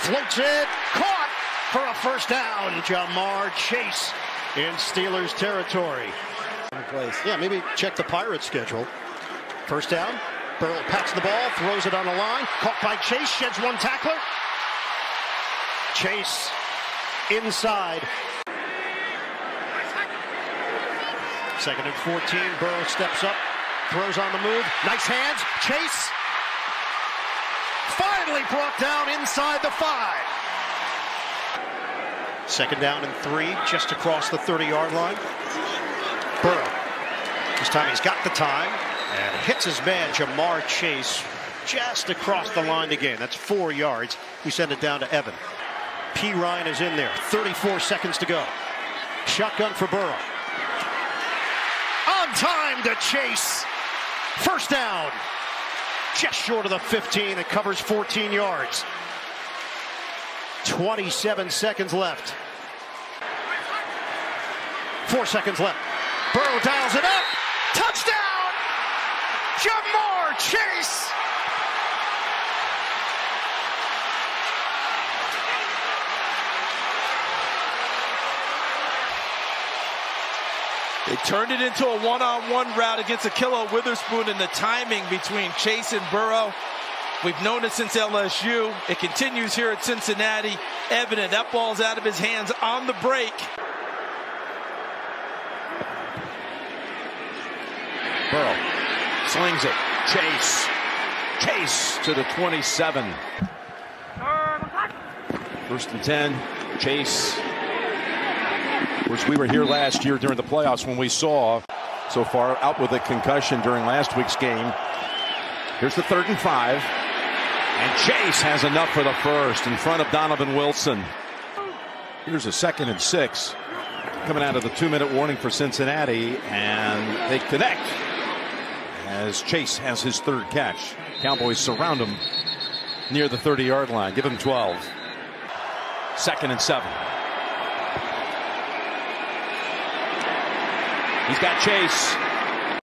floats it, caught for a first down. Ja'Marr Chase in Steelers territory. Yeah, maybe check the Pirates schedule. First down. Burrow pats the ball, throws it on the line. Caught by Chase, sheds one tackler. Chase inside. Second and 14. Burrow steps up, throws on the move. Nice hands. Chase finally brought down inside the five. Second down and three, just across the 30 yard line. Burrow. This time he's got the time and hits his man, Ja'Marr Chase, just across the line again. That's four yards. We send it down to Evan. P. Ryan is in there. 34 seconds to go. Shotgun for Burrow. On time to Chase. First down. Just short of the 15. It covers 14 yards. 27 seconds left. Four seconds left. Burrow dials it up. Touchdown! Ja'Marr Chase! They turned it into a one-on-one route against Ahkello Witherspoon and the timing between Chase and Burrow. We've known it since LSU. It continues here at Cincinnati. Evident that ball's out of his hands on the break. Burrow slings it. Chase. Chase to the 27. First and 10. Chase. Course, we were here last year during the playoffs when we saw so far out with a concussion during last week's game. Here's the third and five. And Chase has enough for the first in front of Donovan Wilson. Here's a second and six coming out of the two minute warning for Cincinnati. And they connect as Chase has his third catch. Cowboys surround him near the 30 yard line. Give him 12. Second and seven. He's got Chase.